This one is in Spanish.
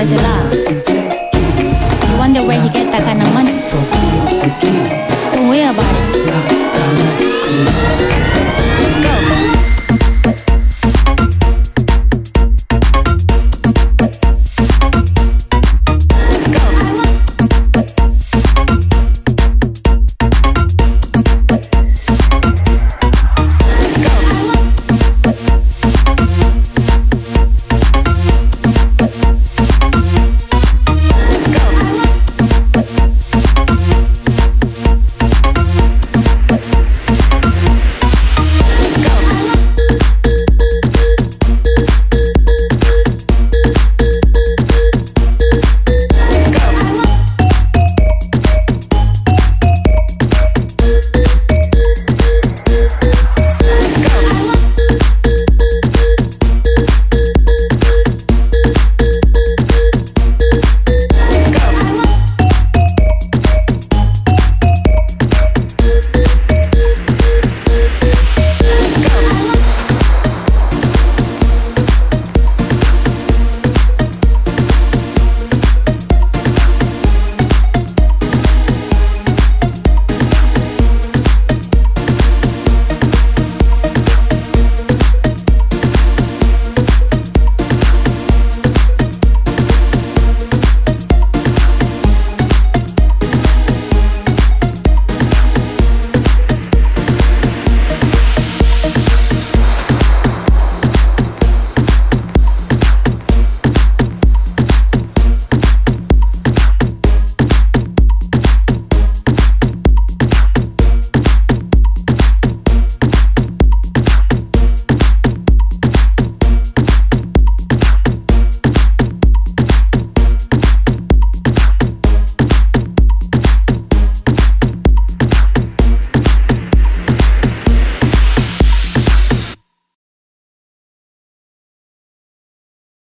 desde